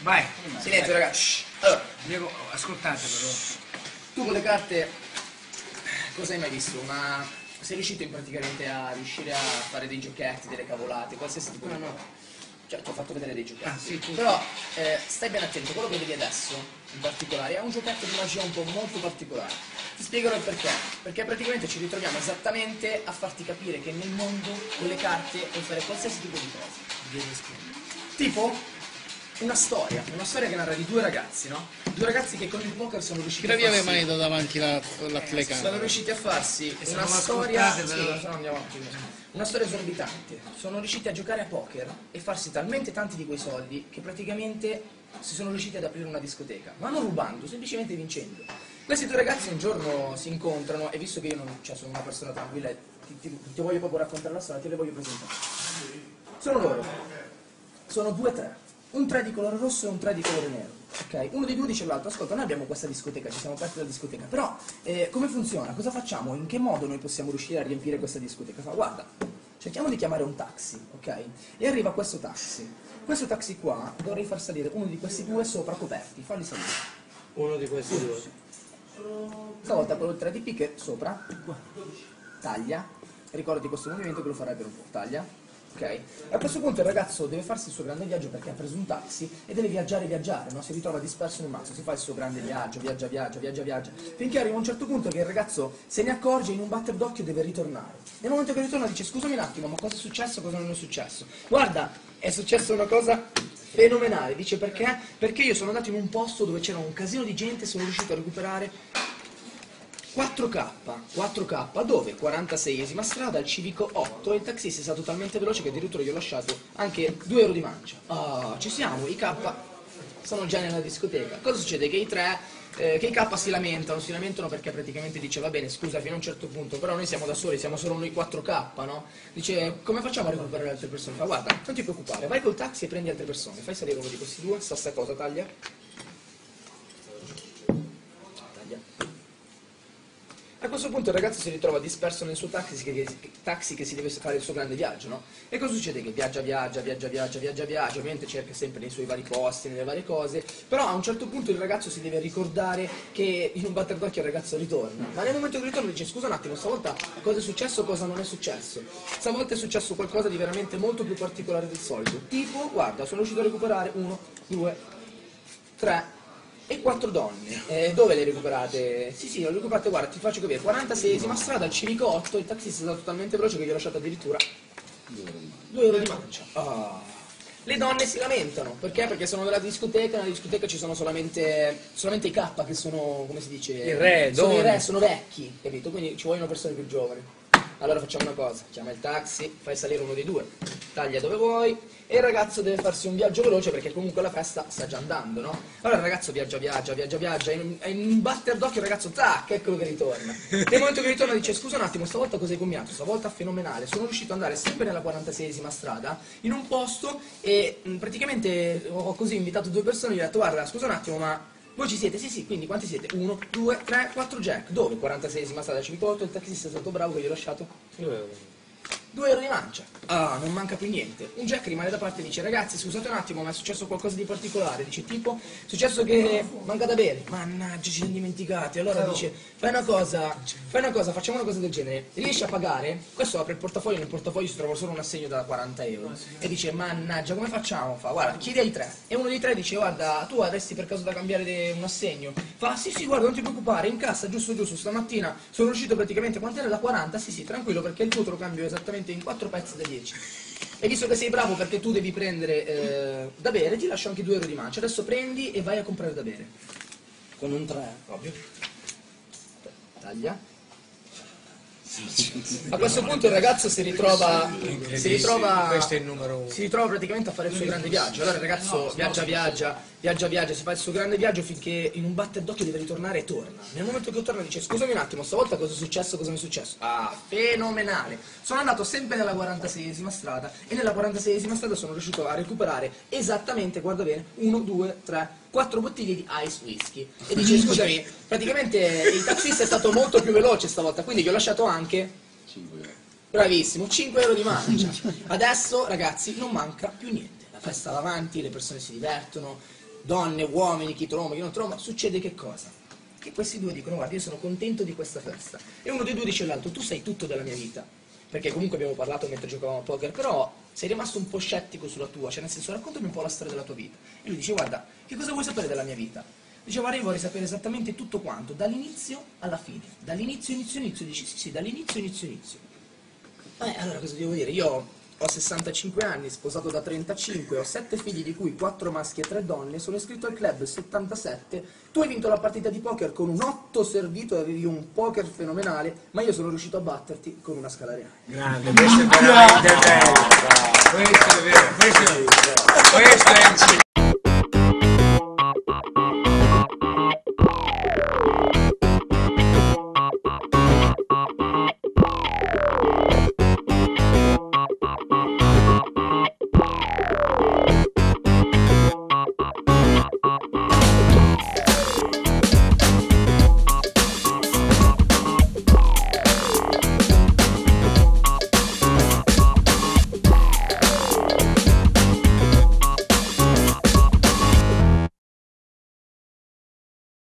Vai, Silenzio ragazzi. Allora, Diego, ascoltate però. tu con le carte cosa hai mai visto? Una... Sei riuscito in praticamente a riuscire a fare dei giochetti, delle cavolate, qualsiasi tipo di cosa? Cioè, ti ho fatto vedere dei giochetti. Ah, sì, tu- Però eh, stai ben attento, quello che vedi adesso, in particolare, è un giochetto di magia un po' molto particolare. Ti spiegherò il perché. Perché praticamente ci ritroviamo esattamente a farti capire che nel mondo con le carte puoi fare qualsiasi tipo di cosa. Tipo una storia, una storia che narra di due ragazzi, no? Due ragazzi che con il poker sono riusciti Che a vi aveva farsi... mandato davanti la, la Sono telecamera? riusciti a farsi se una storia. sì. Una storia esorbitante. Sono riusciti a giocare a poker e farsi talmente tanti di quei soldi che praticamente si sono riusciti ad aprire una discoteca. Ma non rubando, semplicemente vincendo. Questi due ragazzi un giorno si incontrano e visto che io non, cioè, sono una persona tranquilla e ti, ti- ti voglio proprio raccontare la storia, te le voglio presentare. Sono loro. Sono due tre. Un tre di colore rosso e un tre di colore nero. Ok? Uno dei due dice all'altro, ascolta, noi abbiamo questa discoteca, ci siamo aperti la discoteca, però eh, come funziona? Cosa facciamo? In che modo noi possiamo riuscire a riempire questa discoteca? Fa, guarda, cerchiamo di chiamare un taxi, ok? E arriva questo taxi. Questo taxi qua dovrei far salire uno di questi due sopra coperti, falli salire. Uno di questi due. Stavolta quello 3 di picche sopra, taglia, ricordati questo movimento che lo farai per un po', taglia. Ok? A questo punto il ragazzo deve farsi il suo grande viaggio perché ha preso un taxi e deve viaggiare, viaggiare, no? Si ritrova disperso nel mazzo, si fa il suo grande viaggio, viaggia, viaggia, viaggia, viaggia, finché arriva a un certo punto che il ragazzo se ne accorge e in un batter d'occhio deve ritornare. Nel momento che ritorna dice scusami un attimo, ma cosa è successo, cosa non è successo? Guarda, è successa una cosa fenomenale, dice perché? Perché io sono andato in un posto dove c'era un casino di gente e sono riuscito a recuperare 4K, 4K, dove? 46esima strada, al civico 8 e il taxista è stato talmente veloce che addirittura gli ho lasciato anche 2 euro di mancia. Ah, ci siamo, i K sono già nella discoteca. Cosa succede? Che i tre, eh, che i K si lamentano, si lamentano perché praticamente dice va bene, scusa fino a un certo punto, però noi siamo da soli, siamo solo noi 4K, no? Dice come facciamo a recuperare altre persone? Fa guarda, non ti preoccupare, vai col taxi e prendi altre persone, fai salire uno di questi due, sta cosa. Taglia. A questo punto il ragazzo si ritrova disperso nel suo taxi che, taxi che si deve fare il suo grande viaggio, no? E cosa succede? Che viaggia, viaggia, viaggia, viaggia, viaggia, viaggia, ovviamente cerca sempre nei suoi vari posti, nelle varie cose, però a un certo punto il ragazzo si deve ricordare che in un batter d'occhio il ragazzo ritorna. Ma nel momento che ritorna dice scusa un attimo, stavolta cosa è successo, cosa non è successo? Stavolta è successo qualcosa di veramente molto più particolare del solito. Tipo, guarda, sono riuscito a recuperare uno, due, tre e quattro donne. Eh, dove le recuperate? Sì, sì, le recuperate, guarda, ti faccio capire. 46esima strada, al civico 8, il taxista è stato talmente veloce che gli ho lasciato addirittura 2 euro di mancia. Ah. Le donne si lamentano, perché? Perché sono nella discoteca, nella discoteca ci sono solamente, solamente i K che sono, come si dice? I re, sono i donne. re, sono vecchi, capito? Quindi ci vogliono persone più giovani. Allora facciamo una cosa, chiama il taxi, fai salire uno dei due, taglia dove vuoi e il ragazzo deve farsi un viaggio veloce perché comunque la festa sta già andando, no? Allora il ragazzo viaggia, viaggia, viaggia, viaggia, in in un batter d'occhio il ragazzo, tac, eccolo che ritorna. Nel momento che ritorna dice scusa un attimo, stavolta cosa hai combinato? Stavolta fenomenale, sono riuscito ad andare sempre nella 46esima strada, in un posto e praticamente ho così invitato due persone e gli ho detto guarda scusa un attimo ma voi ci siete? Sì, sì, quindi quanti siete? Uno, due, tre, quattro jack. Dove? 46esima strada Civicotto, il taxista è stato bravo che gli ho lasciato Due euro. 2 euro di mancia. Ah, non manca più niente. Un Jack rimane da parte e dice ragazzi scusate un attimo ma è successo qualcosa di particolare. Dice tipo è successo che manca da bere. Mannaggia ci siamo dimenticati. Allora dice fai una cosa, fai una cosa, facciamo una cosa del genere. Riesci a pagare? Questo apre il portafoglio, nel portafoglio si trova solo un assegno da 40 euro. E dice mannaggia come facciamo? Fa guarda chiedi ai tre. E uno dei tre dice guarda tu avresti per caso da cambiare un assegno? Fa sì sì guarda non ti preoccupare in cassa giusto giusto stamattina sono riuscito praticamente quant'era da 40? Sì sì tranquillo perché il tuo te lo cambio esattamente in 4 pezzi da 10. E visto che sei bravo perché tu devi prendere eh, da bere, ti lascio anche 2 euro di mancia. Adesso prendi e vai a comprare da bere. Con un 3. Ovvio. Taglia. A questo punto il ragazzo si ritrova, si ritrova, si ritrova praticamente a fare il suo grande viaggio. Allora il ragazzo viaggia, viaggia, viaggia, viaggia, si fa il suo grande viaggio finché in un batter d'occhio deve ritornare e torna. Nel momento che torna dice scusami un attimo, stavolta cosa è successo, cosa mi è successo? Ah, fenomenale! Sono andato sempre nella 46esima strada e nella 46esima strada sono riuscito a recuperare esattamente, guarda bene, 1, 2, 3, 4 bottiglie di ice whisky. E dice scusami, praticamente il taxista è stato molto più veloce stavolta, quindi gli ho lasciato anche... Bravissimo, 5 euro di mancia. Adesso, ragazzi, non manca più niente. La festa va avanti, le persone si divertono. Donne, uomini, chi troma, chi non troma, succede che cosa? Che questi due dicono guarda io sono contento di questa festa e uno dei due dice all'altro tu sai tutto della mia vita perché comunque abbiamo parlato mentre giocavamo a poker però sei rimasto un po' scettico sulla tua cioè nel senso raccontami un po' la storia della tua vita. E lui dice guarda che cosa vuoi sapere della mia vita? Dice guarda io vorrei sapere esattamente tutto quanto dall'inizio alla fine. Dall'inizio inizio inizio dici sì sì dall'inizio inizio inizio eh, allora cosa devo dire? Io ho 65 anni, sposato da 35, ho 7 figli di cui 4 maschi e 3 donne, sono iscritto al club 77, tu hai vinto la partita di poker con un 8 servito e avevi un poker fenomenale, ma io sono riuscito a batterti con una scala reale. Grande, questo è veramente bello. Questo è vero, questo, questo è